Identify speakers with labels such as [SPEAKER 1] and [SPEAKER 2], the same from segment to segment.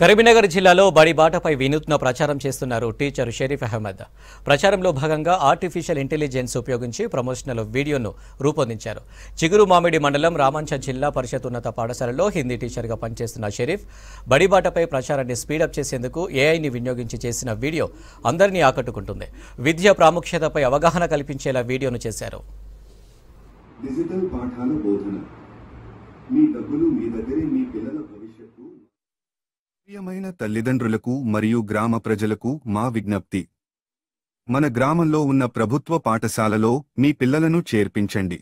[SPEAKER 1] కరీంనగర్ జిల్లాలో బడి బాటపై వినూత్న ప్రచారం చేస్తున్నారు టీచర్ షరీఫ్ అహ్మద్. ప్రచారంలో భాగంగా ఆర్టిఫిషియల్ ఇంటెలిజెన్స్ ఉపయోగించి ప్రమోషనల్ వీడియోను రూపొందించారు. చిగురు మామిడి మండలం రామాంచ జిల్లా పరిషత్ ఉన్నత పాఠశాలలో హిందీ టీచర్గా పనిచేస్తున్న షరీఫ్ బడి బాటపై ప్రచారాన్ని స్పీడప్ చేసేందుకు ఏఐని వినియోగించి చేసిన వీడియో అందరినీ ఆకట్టుకుంటుంది. విద్య ప్రాముఖ్యతపై అవగాహన కల్పించేలా వీడియోను చేశారు.
[SPEAKER 2] డిజిటల్ పాఠాల బోధన. మీ డబ్బులు మీ దగ్గరే మీ పిల్లల భవిష్యత్తు
[SPEAKER 3] ప్రియమైన తల్లిదండ్రులకు మరియు గ్రామ ప్రజలకు మా విజ్ఞప్తి. మన గ్రామంలో ఉన్న ప్రభుత్వ పాఠశాలలో మీ పిల్లలను చేర్పించండి.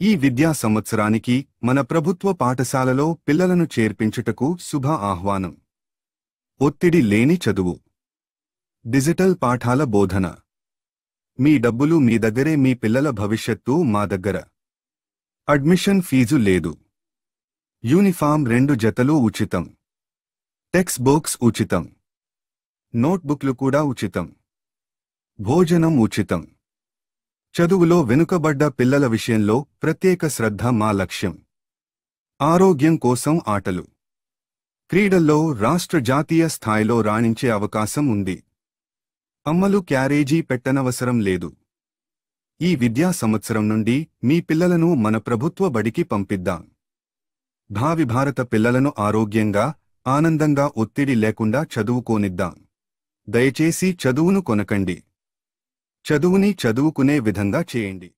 [SPEAKER 3] ఈ విద్యా సంవత్సరానికి మన ప్రభుత్వ పాఠశాలలో పిల్లలను చేర్పించుటకు శుభ ఆహ్వానం. ఒత్తిడి లేని చదువు. డిజిటల్ పాఠాల బోధన. మీ డబ్బులు మీ దగ్గరే మీ పిల్లల భవిష్యత్తు మా దగ్గర. అడ్మిషన్ ఫీజు లేదు. యూనిఫామ్ రెండు జతలు ఉచితం. టెక్స్ట్ బుక్స్ ఉచితం. నోట్బుక్లు కూడా ఉచితం. భోజనం ఉచితం. చదువులో వెనుకబడ్డ పిల్లల విషయంలో ప్రత్యేక శ్రద్ధ మా లక్ష్యం. ఆరోగ్యం కోసం ఆటలు. క్రీడల్లో రాష్ట్ర జాతీయ స్థాయిలో రాణించే అవకాశం ఉంది. అమ్మలు క్యారేజీ పెట్టనవసరం లేదు. ఈ విద్యా సంవత్సరం నుండి మీ పిల్లలను మన ప్రభుత్వ బడికి పంపిద్దాం. భావి భారత పిల్లలను ఆరోగ్యంగా ఆనందంగా ఒత్తిడి లేకుండా చదువుకోనిద్దాం. దయచేసి చదువును కొనకండి. చదువుని చదువుకునే విధంగా చేయండి.